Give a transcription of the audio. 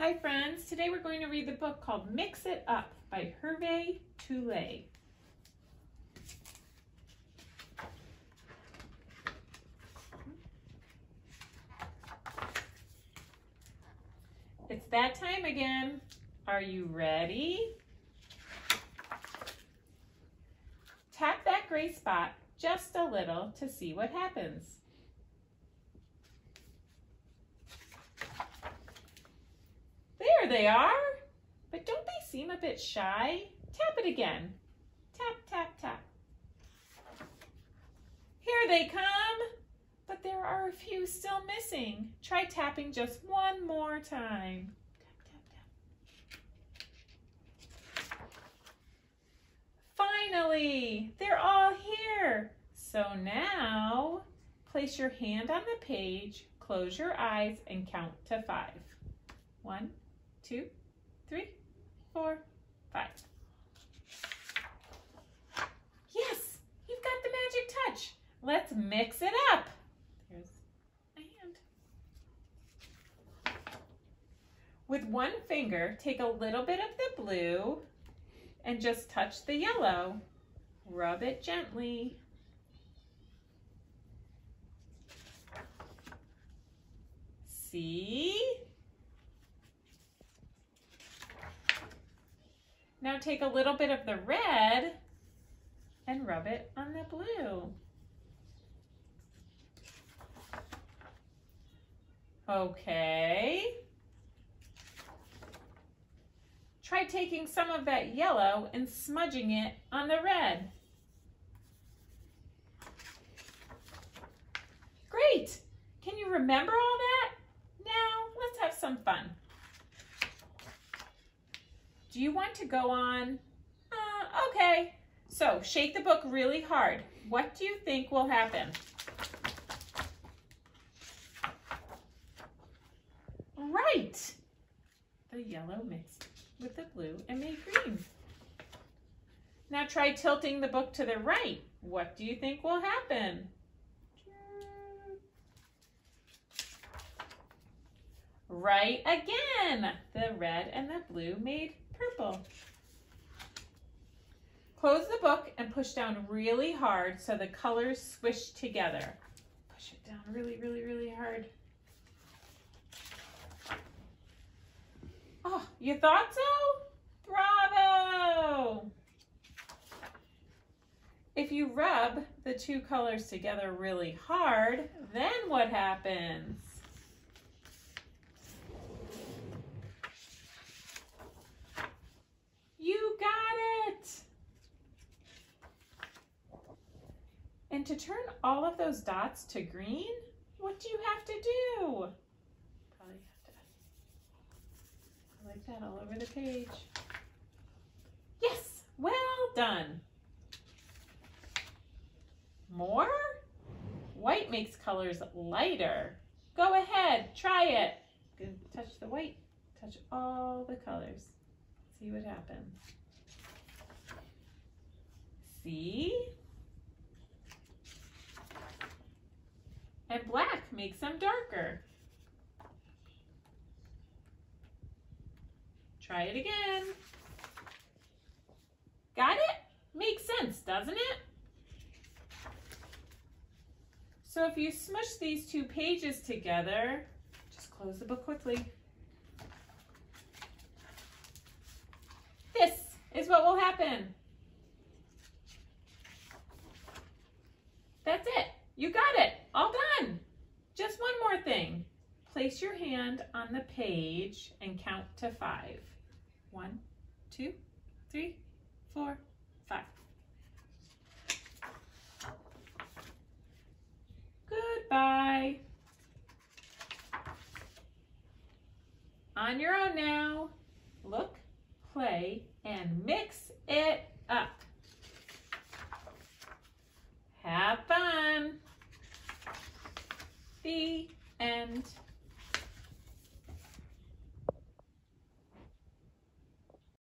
Hi friends, today we're going to read the book called Mix It Up by Hervé Tullet. It's that time again. Are you ready? Tap that gray spot just a little to see what happens. There they are. But don't they seem a bit shy? Tap it again. Tap, tap, tap. Here they come. But there are a few still missing. Try tapping just one more time. Tap, tap, tap. Finally, they're all here. So now, place your hand on the page, close your eyes, and count to five. One, two, three, four, five. Yes, you've got the magic touch. Let's mix it up. There's my hand. With one finger, take a little bit of the blue and just touch the yellow. Rub it gently. See? Now take a little bit of the red and rub it on the blue. Okay. Try taking some of that yellow and smudging it on the red. Great! Can you remember all that? Now let's have some fun. Do you want to go on? Uh, okay. So shake the book really hard. What do you think will happen? Right. The yellow mixed with the blue and made green. Now try tilting the book to the right. What do you think will happen? Right again. The red and the blue made purple. Close the book and push down really hard so the colors swish together. Push it down really, really, really hard. Oh, you thought so? Bravo! If you rub the two colors together really hard, then what happens? And to turn all of those dots to green, what do you have to do? Probably have to like that all over the page. Yes, well done. More? White makes colors lighter. Go ahead, try it. Good. Touch the white, touch all the colors. See what happens. See? Makes them darker. Try it again. Got it? Makes sense, doesn't it? So if you smush these two pages together, just close the book quickly. This is what will happen. That's it. You got it. All done. One more thing. Place your hand on the page and count to five. One, two, three, four, five. Goodbye. On your own now. Look, play, and mix it up. Have fun. End.